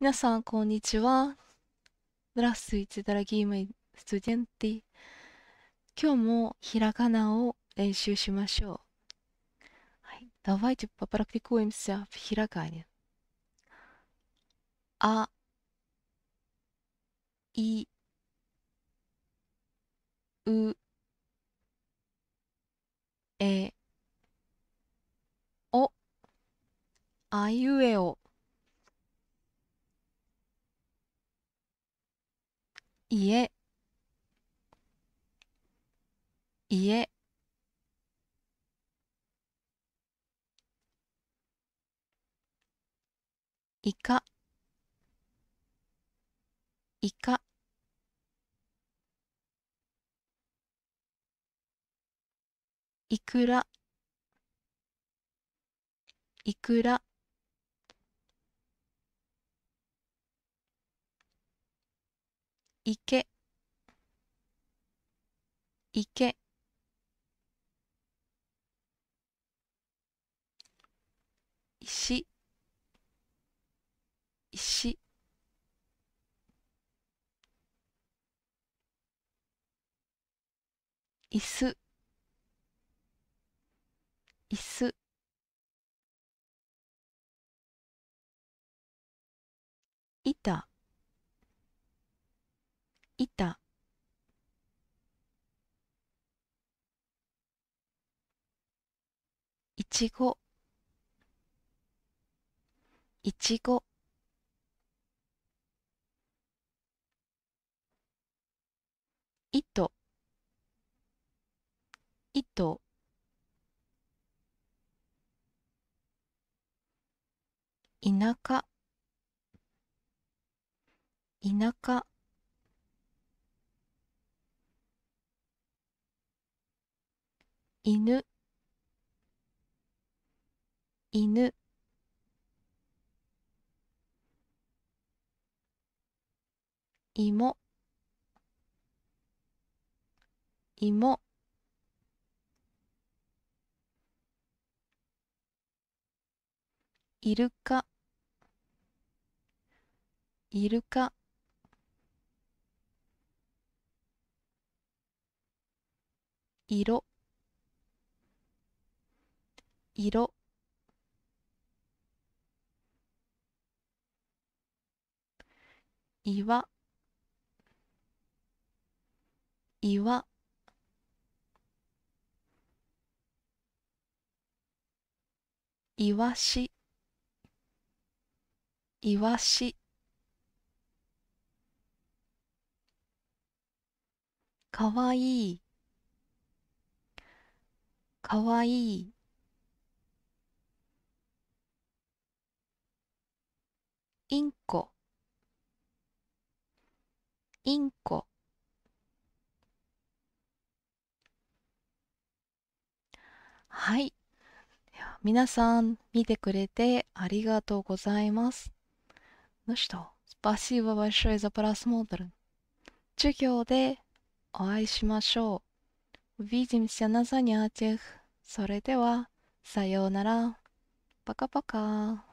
皆さん、こんにちは。Здравствуйте, дорогие мои студенты. 今日もひらがなを練習しましょう。はい、Давайте попрактикуемся в хирогане. あ、い、う、え、お、あいうえお。 家。家。イカ。イカ。いくらいくら池。池。石。石。椅子。椅子板板いちご。いちご。糸糸田舎田舎犬。犬。芋。芋。イルカ。イルカ。色。色。岩。岩。いわしいわしかわいい。かわいい。インコインコはい皆さん見てくれてありがとうございます Ну что, спасибо большое за просмотр. 授業でお会いしましょう。Увидимся на занятиях. それでは、さようなら。пока-пока.